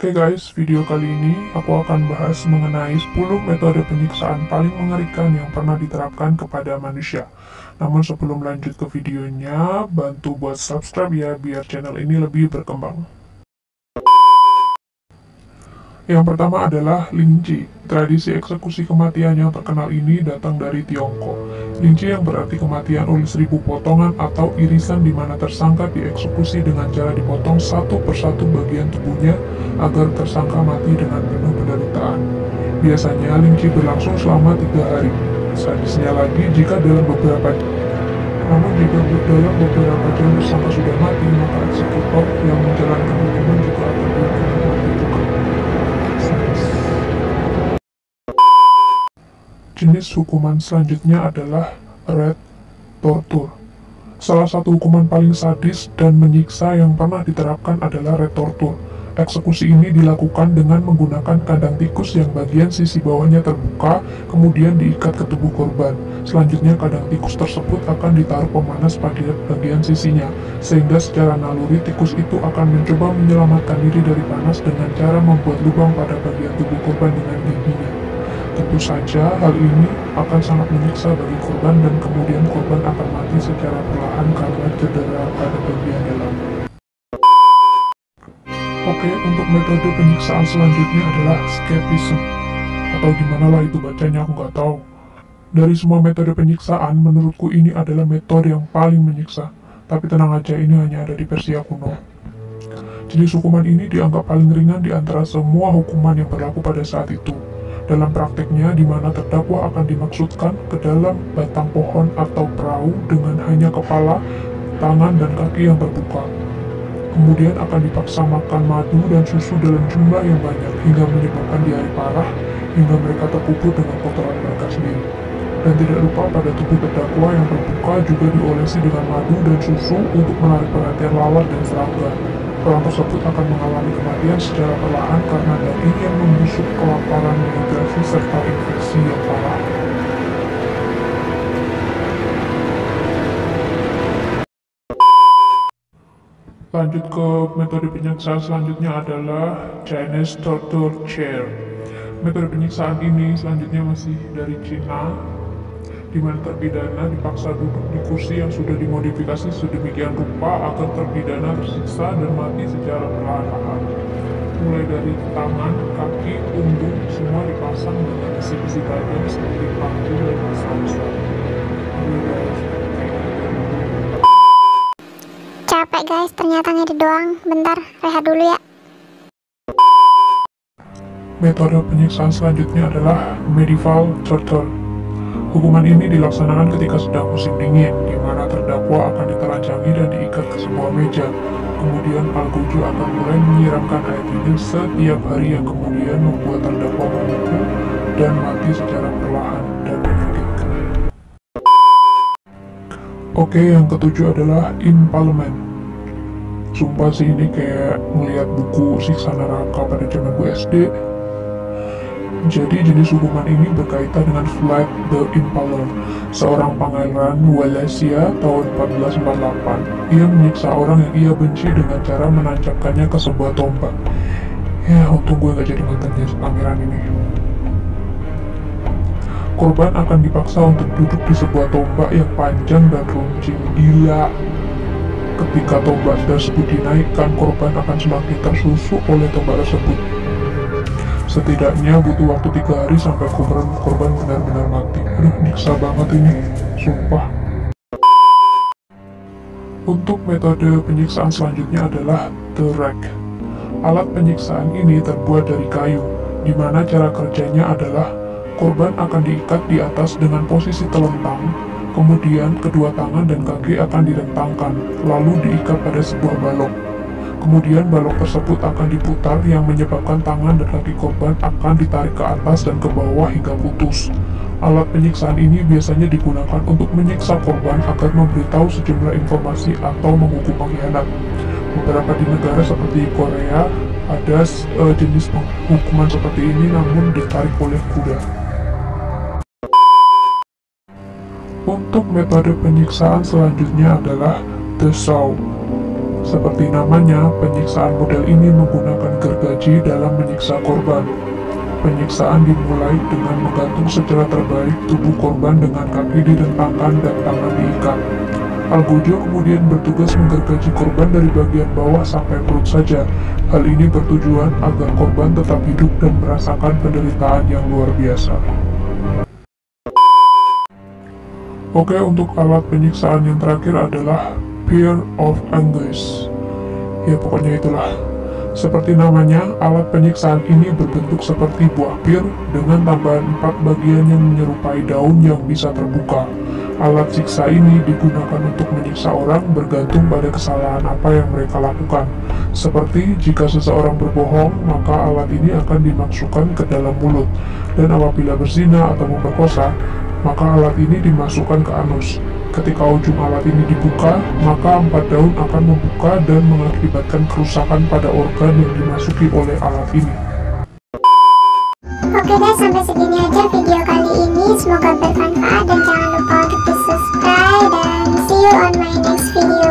Oke guys, video kali ini aku akan bahas mengenai 10 metode penyiksaan paling mengerikan yang pernah diterapkan kepada manusia. Namun sebelum lanjut ke videonya, bantu buat subscribe ya biar channel ini lebih berkembang. Yang pertama adalah linci. Tradisi eksekusi kematian yang terkenal ini datang dari Tiongkok. Linci yang berarti kematian oleh seribu potongan atau irisan di mana tersangka dieksekusi dengan cara dipotong satu persatu bagian tubuhnya agar tersangka mati dengan penuh penderitaan. Biasanya linci berlangsung selama tiga hari. Sadisnya lagi jika dalam beberapa namun jika dalam beberapa jam tersangka sudah mati, maka eksekutor yang menjalankan hukuman Jenis hukuman selanjutnya adalah red torture. Salah satu hukuman paling sadis dan menyiksa yang pernah diterapkan adalah red torture. Eksekusi ini dilakukan dengan menggunakan kandang tikus yang bagian sisi bawahnya terbuka, kemudian diikat ke tubuh korban. Selanjutnya kandang tikus tersebut akan ditaruh pemanas pada bagian sisinya, sehingga secara naluri tikus itu akan mencoba menyelamatkan diri dari panas dengan cara membuat lubang pada bagian tubuh korban dengan giginya. Tentu saja hal ini akan sangat menyiksa bagi korban dan kemudian korban akan mati secara perlahan karena cedera pada bagian dalam. Oke, untuk metode penyiksaan selanjutnya adalah escapism. Atau gimana lah itu bacanya aku nggak tahu. Dari semua metode penyiksaan, menurutku ini adalah metode yang paling menyiksa. Tapi tenang aja, ini hanya ada di Persia kuno. Jenis hukuman ini dianggap paling ringan di antara semua hukuman yang berlaku pada saat itu dalam prakteknya di mana terdakwa akan dimaksudkan ke dalam batang pohon atau perahu dengan hanya kepala, tangan, dan kaki yang terbuka. Kemudian akan dipaksa makan madu dan susu dalam jumlah yang banyak hingga menyebabkan diare parah hingga mereka terkubur dengan kotoran mereka sendiri. Dan tidak lupa pada tubuh terdakwa yang terbuka juga diolesi dengan madu dan susu untuk menarik perhatian lawan dan serangga. Orang tersebut akan mengalami kematian secara perlahan karena daging yang membusuk kelaparan dehidrasi serta infeksi yang parah. Lanjut ke metode penyiksaan selanjutnya adalah Chinese Torture Chair. Metode penyiksaan ini selanjutnya masih dari Cina, di mana terpidana dipaksa duduk di kursi yang sudah dimodifikasi sedemikian rupa agar terpidana tersiksa dan mati secara perlahan-lahan. Mulai dari tangan, kaki, punggung, semua dipasang dengan besi-besi tajam seperti paku dan besar. Capek guys, ternyata ngedit doang. Bentar, rehat dulu ya. Metode penyiksaan selanjutnya adalah medieval torture. Hukuman ini dilaksanakan ketika sedang musim dingin, di mana terdakwa akan ditelanjangi dan diikat ke sebuah meja. Kemudian Algojo akan mulai menyiramkan air dingin setiap hari yang kemudian membuat terdakwa membeku dan mati secara perlahan dan menyakitkan. Oke, yang ketujuh adalah impalement. Sumpah sih ini kayak melihat buku siksa neraka pada zaman gue SD jadi jenis hukuman ini berkaitan dengan Flight the Impaler, seorang pangeran Wallachia tahun 1448. Ia menyiksa orang yang ia benci dengan cara menancapkannya ke sebuah tombak. Ya, untung gue gak jadi mantannya pangeran ini. Korban akan dipaksa untuk duduk di sebuah tombak yang panjang dan runcing. Gila, ketika tombak tersebut dinaikkan, korban akan semakin tersusuk oleh tombak tersebut. Setidaknya butuh waktu tiga hari sampai korban korban benar-benar mati. Aduh, nyiksa banget ini, sumpah. Untuk metode penyiksaan selanjutnya adalah the rack. Alat penyiksaan ini terbuat dari kayu, di mana cara kerjanya adalah korban akan diikat di atas dengan posisi telentang, kemudian kedua tangan dan kaki akan direntangkan, lalu diikat pada sebuah balok. Kemudian balok tersebut akan diputar yang menyebabkan tangan dan kaki korban akan ditarik ke atas dan ke bawah hingga putus. Alat penyiksaan ini biasanya digunakan untuk menyiksa korban agar memberitahu sejumlah informasi atau menghukum pengkhianat. Beberapa di negara seperti Korea ada uh, jenis hukuman seperti ini namun ditarik oleh kuda. Untuk metode penyiksaan selanjutnya adalah the saw. Seperti namanya, penyiksaan model ini menggunakan gergaji dalam menyiksa korban. Penyiksaan dimulai dengan menggantung secara terbaik tubuh korban dengan kaki ditentangkan dan tangan diikat. Algojo kemudian bertugas menggergaji korban dari bagian bawah sampai perut saja. Hal ini bertujuan agar korban tetap hidup dan merasakan penderitaan yang luar biasa. Oke, untuk alat penyiksaan yang terakhir adalah Peer of Anguish. Ya, pokoknya itulah. Seperti namanya, alat penyiksaan ini berbentuk seperti buah pir dengan tambahan empat bagian yang menyerupai daun yang bisa terbuka. Alat siksa ini digunakan untuk menyiksa orang bergantung pada kesalahan apa yang mereka lakukan. Seperti jika seseorang berbohong, maka alat ini akan dimasukkan ke dalam mulut. Dan apabila berzina atau memperkosa, maka alat ini dimasukkan ke anus. Ketika ujung alat ini dibuka, maka empat daun akan membuka dan mengakibatkan kerusakan pada organ yang dimasuki oleh alat ini. Oke guys, sampai segini aja video kali ini. Semoga bermanfaat dan jangan lupa untuk di subscribe dan see you on my next video.